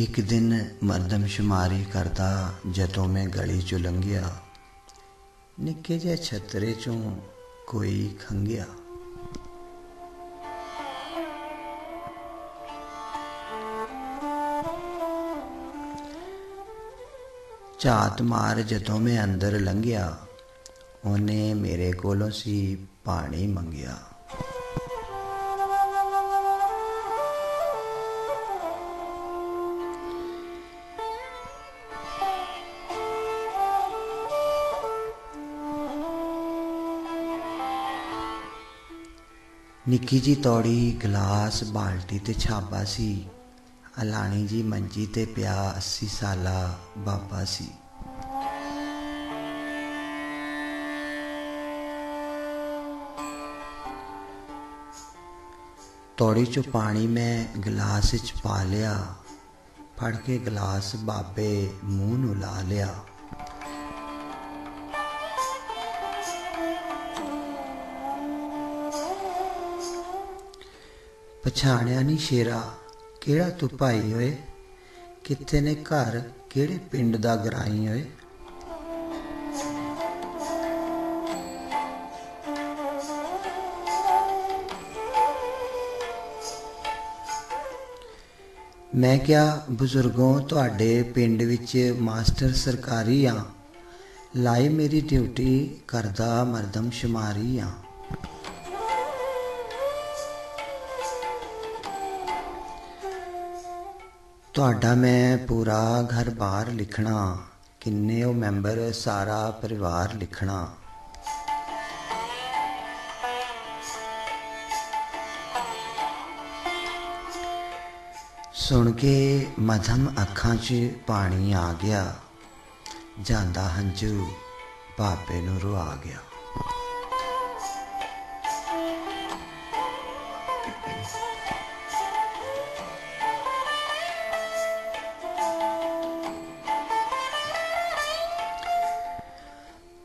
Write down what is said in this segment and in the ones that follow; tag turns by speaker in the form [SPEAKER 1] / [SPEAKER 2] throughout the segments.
[SPEAKER 1] एक दिन मर्दमशुमारी करता, जतों में गली चुलंग लंघिया। निक्के जे छतरे चो कोई खंगिया झात मार जतों में अंदर लंघिया। उन्हें मेरे कोलों सी पानी मंगिया ਨਿੱਕੀ ਜੀ ਤੌੜੀ ਗਲਾਸ ਬਾਲਟੀ ਤੇ ਛਾਬਾ ਸੀ ਅਲਾਣੀ ਜੀ ਮੰਜੀ ਤੇ ਪਿਆ 80 ਸਾਲਾ ਬਾਬਾ ਸੀ ਤੌੜੀ ਚੋਂ ਪਾਣੀ ਮੈਂ ਗਲਾਸ ਵਿੱਚ ਪਾ ਲਿਆ ਫੜ ਕੇ ਗਲਾਸ ਬਾਬੇ ਮੂੰਹ ਨੂੰ ਲਾ ਲਿਆ ਪਛਾਣਿਆ ਨਹੀਂ ਸ਼ੇਰਾ, ਕਿਹੜਾ ਤੂੰ ਭਾਈ ਓਏ? ਕਿੱਥੇ ਨੇ ਘਰ, ਕਿਹੜੇ ਪਿੰਡ ਦਾ ਗਰਾਈ ਓਏ? ਮੈਂ ਕਿਹਾ, ਬਜ਼ੁਰਗੋਂ, ਤੁਹਾਡੇ ਪਿੰਡ ਵਿੱਚ ਮਾਸਟਰ ਸਰਕਾਰੀ ਆ। ਲਾਈ ਮੇਰੀ ਡਿਊਟੀ ਕਰਦਾ ਮਰਦਮ ਸ਼ੁਮਾਰੀ ਆ। ਤੁਹਾਡਾ ਮੈਂ ਪੂਰਾ ਘਰ-ਬਾਰ ਲਿਖਣਾ, ਕਿੰਨੇ ਉਹ ਮੈਂਬਰ ਸਾਰਾ ਪਰਿਵਾਰ ਲਿਖਣਾ। ਸੁਣ ਕੇ ਮਧਮ ਅੱਖਾਂ 'ਚ ਪਾਣੀ ਆ ਗਿਆ, ਜਾਂਦਾ ਹੰਝੂ ਬਾਬੇ ਨੂੰ ਰੁਆ ਗਿਆ।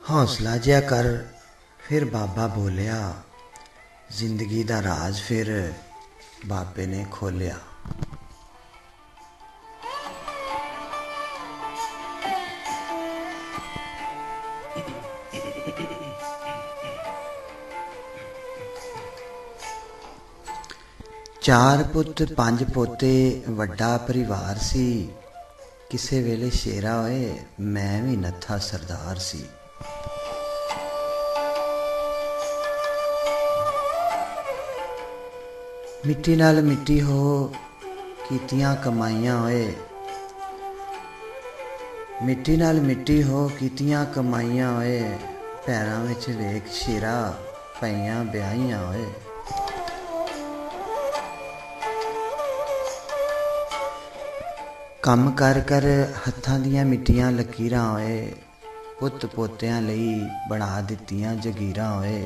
[SPEAKER 1] ਹੌਸਲਾ ਜਿਆ ਕਰ, ਫਿਰ ਬਾਬਾ ਬੋਲਿਆ, ਜ਼ਿੰਦਗੀ ਦਾ ਰਾਜ਼ ਫਿਰ ਬਾਬੇ ਨੇ ਖੋਲਿਆ। ਚਾਰ ਪੁੱਤ, ਪੰਜ ਪੋਤੇ, ਵੱਡਾ ਪਰਿਵਾਰ ਸੀ। ਕਿਸੇ ਵੇਲੇ ਸ਼ੇਰਾ ਹੋਏ, ਮੈਂ ਵੀ ਨੱਥਾ ਸਰਦਾਰ ਸੀ। ਮਿੱਟੀ ਨਾਲ ਮਿੱਟੀ ਹੋ ਕੀਤੀਆਂ ਕਮਾਈਆਂ ਹੋਏ ਮਿੱਟੀ ਨਾਲ ਮਿੱਟੀ ਹੋ ਕੀਤੀਆਂ ਕਮਾਈਆਂ ਹੋਏ ਪੈਰਾਂ ਵਿੱਚ ਵੇਖ ਸ਼ੇਰਾ ਪਈਆਂ ਵਿਆਹੀਆਂ ਹੋਏ ਕੰਮ ਕਰ ਕਰ ਹੱਥਾਂ ਦੀਆਂ ਮਿੱਟੀਆਂ ਲਕੀਰਾਂ ਹੋਏ ਪੁੱਤ ਪੋਤਿਆਂ ਲਈ ਬਣਾ ਦਿੱਤੀਆਂ ਜਗੀਰਾਂ ਹੋਏ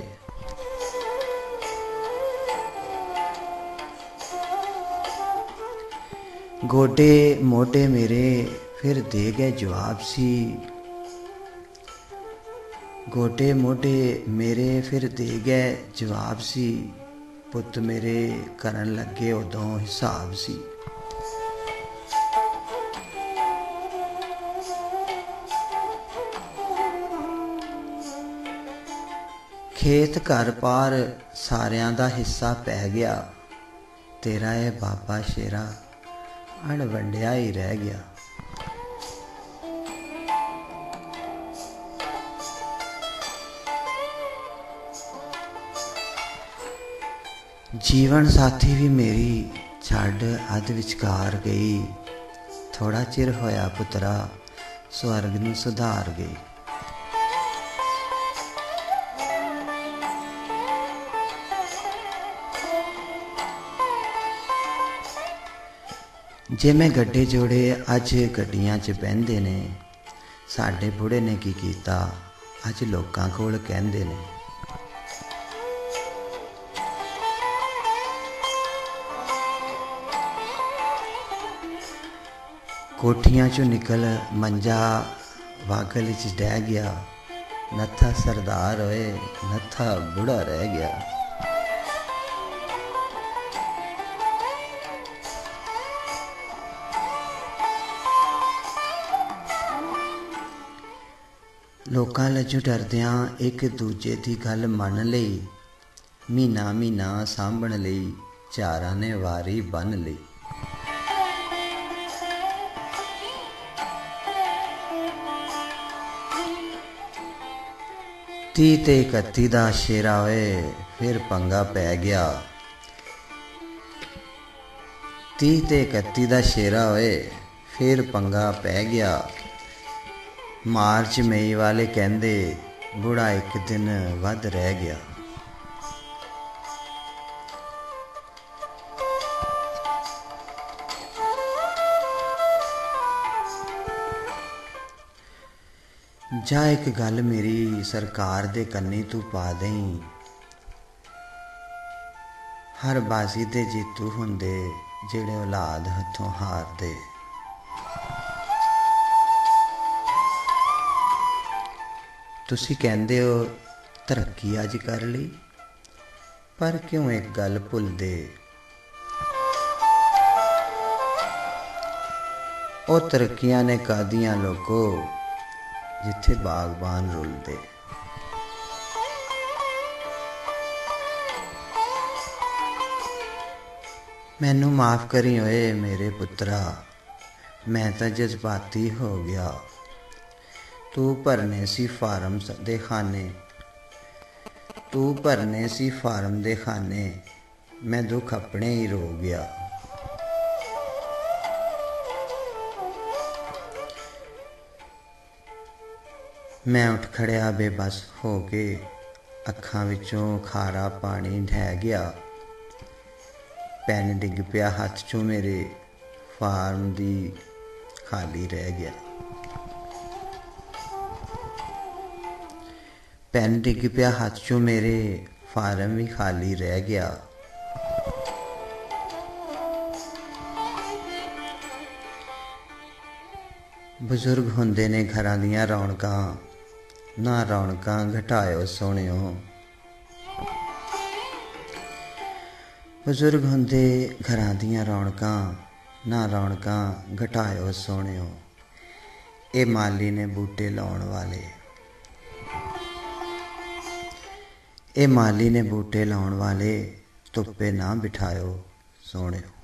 [SPEAKER 1] ਗੋਡੇ ਮੋਢੇ ਮੇਰੇ, ਫਿਰ ਦੇ ਗਏ ਜਵਾਬ ਸੀ। ਗੋਡੇ ਮੋਢੇ ਮੇਰੇ, ਫਿਰ ਦੇ ਗਏ ਜਵਾਬ ਸੀ। ਪੁੱਤ ਮੇਰੇ, ਕਰਨ ਲੱਗੇ ਉਦੋਂ ਹਿਸਾਬ ਸੀ। ਖੇਤ ਘਰ ਪਾਰ ਸਾਰਿਆਂ ਦਾ ਹਿੱਸਾ ਪੈ ਗਿਆ। ਤੇਰਾ ਇਹ ਬਾਬਾ ਸ਼ੇਰਾ ਅਣ ਵੰਡਿਆ ਹੀ ਰਹਿ ਗਿਆ। ਜੀਵਨ ਸਾਥੀ ਵੀ ਮੇਰੀ ਛੱਡ ਅੱਧ ਵਿਚਕਾਰ ਗਈ। ਥੋੜਾ ਚਿਰ ਹੋਇਆ ਪੁੱਤਰਾ, ਸਵਰਗ ਨੂੰ ਸੁਧਾਰ ਗਈ। ਜੇ ਮੈਂ ਗੱਡੇ ਜੋੜੇ, ਅੱਜ ਗੱਡੀਆਂ 'ਚ ਬਹਿੰਦੇ ਨੇ। ਸਾਡੇ ਬੁੜੇ ਨੇ ਕੀ ਕੀਤਾ? ਅੱਜ ਲੋਕਾਂ ਕੋਲ ਕਹਿੰਦੇ ਨੇ। ਕੋਠੀਆਂ 'ਚੋਂ ਨਿਕਲ ਮੰਜਾ ਵਾਗਲ ਵਿੱਚ ਡਹਿ ਗਿਆ। ਨੱਥਾ ਸਰਦਾਰ ਹੋਏ ਨੱਥਾ ਬੁੜਾ ਰਹਿ ਗਿਆ। ਲੋਕਾਂ ਲੱਜੂ ਡਰਦਿਆਂ ਇੱਕ ਦੂਜੇ ਦੀ ਗੱਲ ਮੰਨ ਲਈ। ਮਹੀਨਾ ਮਹੀਨਾ ਸਾਂਭਣ ਲਈ, ਚਾਰਾਂ ਨੇ ਵਾਰੀ ਬੰਨ ਲਈ। ਤੀਹ ਤੇ 31 ਦਾ ਸ਼ੇਰਾ ਹੋਏ ਫਿਰ ਪੰਗਾ ਪੈ ਗਿਆ। ਤੀਹ ਤੇ 31 ਦਾ ਸ਼ੇਰਾ ਹੋਏ ਫਿਰ ਪੰਗਾ ਪੈ ਗਿਆ। ਮਾਰਚ ਮਈ ਵਾਲੇ ਕਹਿੰਦੇ ਬੁੜਾ ਇੱਕ ਦਿਨ ਵੱਧ ਰਹਿ ਗਿਆ। ਜਾ ਇੱਕ ਗੱਲ ਮੇਰੀ ਸਰਕਾਰ ਦੇ ਕੰਨੀ ਤੂੰ ਪਾ ਦੇਈ। ਹਰ ਬਾਜ਼ੀ ਦੇ ਜੀਤੂ ਹੁੰਦੇ ਜਿਹੜੇ ਔਲਾਦ ਹੱਥੋਂ ਹਾਰਦੇ। ਤੁਸੀਂ ਕਹਿੰਦੇ ਹੋ, ਤਰੱਕੀ ਅੱਜ ਕਰ ਲਈ। ਪਰ ਕਿਉਂ ਇੱਕ ਗੱਲ ਭੁੱਲਦੇ? ਉਹ ਤਰੱਕੀਆਂ ਨੇ ਕਾਦੀਆਂ ਲੋਕੋ, ਜਿੱਥੇ ਬਾਗਬਾਨ ਰੁਲਦੇ। ਮੈਨੂੰ ਮਾਫ ਕਰੀ ਓਏ ਮੇਰੇ ਪੁੱਤਰਾ, ਮੈਂ ਤਾਂ ਜਜ਼ਬਾਤੀ ਹੋ ਗਿਆ। ਤੂੰ ਭਰਨੇ ਸੀ ਫਾਰਮ ਦੇ ਖਾਨੇ। ਤੂੰ ਭਰਨੇ ਸੀ ਫਾਰਮ ਦੇ ਖਾਨੇ। ਮੈਂ ਦੁੱਖ ਆਪਣੇ ਹੀ ਰੋ ਗਿਆ। ਮੈਂ ਉੱਠ ਖੜਿਆ ਬੇਬਸ ਹੋ ਕੇ। ਅੱਖਾਂ ਵਿੱਚੋਂ ਖਾਰਾ ਪਾਣੀ ਢਹਿ ਗਿਆ। ਪੈਨ ਡਿੱਗ ਪਿਆ ਹੱਥ ਚੋਂ ਮੇਰੇ। ਫਾਰਮ ਦੀ ਖਾਲੀ ਰਹਿ ਗਿਆ। ਪੈਨ ਡਿੱਗ ਪਿਆ, ਹੱਥ ਚੋਂ ਮੇਰੇ ਫਾਰਮ ਵੀ ਖਾਲੀ ਰਹਿ ਗਿਆ। ਬਜ਼ੁਰਗ ਹੁੰਦੇ ਨੇ ਘਰਾਂ ਦੀਆਂ ਰੌਣਕਾਂ, ਨਾ ਰੌਣਕਾਂ ਘਟਾਇਓ ਸੋਹਣਿਓ। ਬਜ਼ੁਰਗ ਹੁੰਦੇ ਘਰਾਂ ਦੀਆਂ ਰੌਣਕਾਂ, ਨਾ ਰੌਣਕਾਂ ਘਟਾਇਓ ਸੋਹਣਿਓ। ਇਹ ਮਾਲੀ ਨੇ ਬੂਟੇ ਲਾਉਣ ਵਾਲੇ। ਇਹ ਮਾਲੀ ਨੇ ਬੂਟੇ ਲਾਉਣ ਵਾਲੇ ਧੁੱਪੇ ਨਾ ਬਿਠਾਇਓ ਸੋਹਣਿਓ।